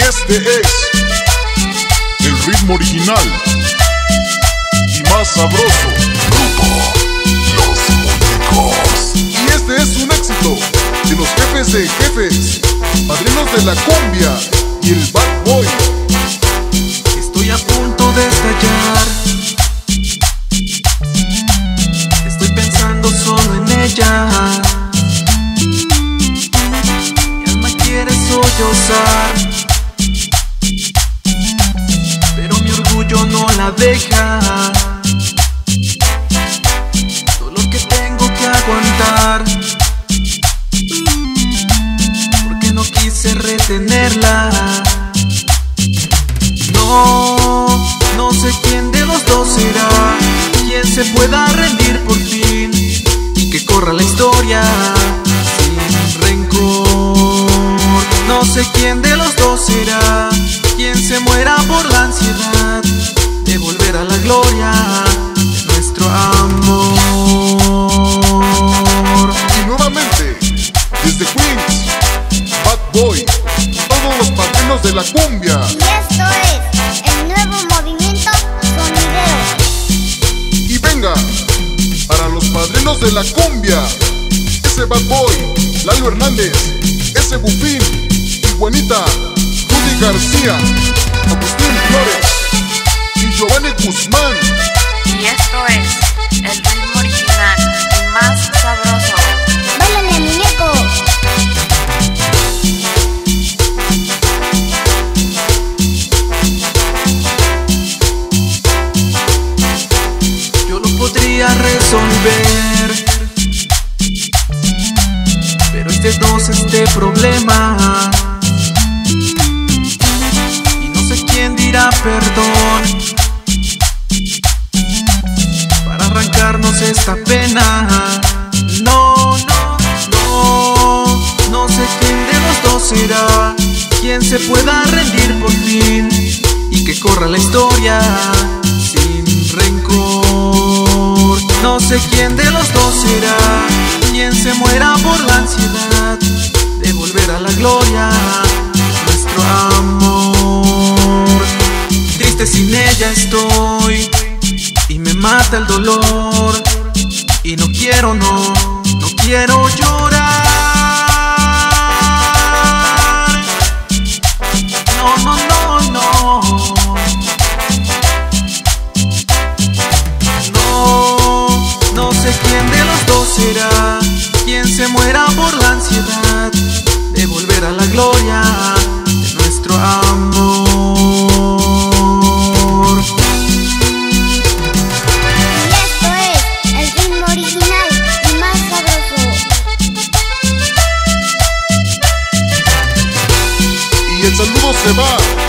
este es el ritmo original y más sabroso. Grupo Los Muñecos. Y este es un éxito de los jefes de jefes, padrinos de la cumbia y el bad boy. Estoy a punto de estallar. Estoy pensando solo en ella. Mi alma quiere sollozar. La deja. Solo que tengo que aguantar. Porque no quise retenerla. No, no sé quién de los dos será quien se pueda rendir de nuestro amor. Y nuevamente, desde Queens, Bad Boy, todos los padrinos de la cumbia. Y esto es el nuevo movimiento sonidero. Y venga, para los padrinos de la cumbia, ese Bad Boy, Lalo Hernández, ese Bufín, Iguanita, Rudy García, Agustín Flores y Giovanni Guzmán. Y esto es el ritmo original más sabroso. ¡Báilale, muñeco! yo lo podría resolver. Pero este dos este problema. Perdón. Para arrancarnos esta pena. No, no, no. No sé quién de los dos será. Quien se pueda rendir por fin. Y que corra la historia sin rencor. No sé quién de los dos será quien se muera por la ansiedad de volver a la gloria Triste sin ella estoy y me mata el dolor y no quiero no, no quiero llorar. No, no, no, no. No, no sé quién de los dos será quien se muera por la ansiedad de volver a la gloria saludo se va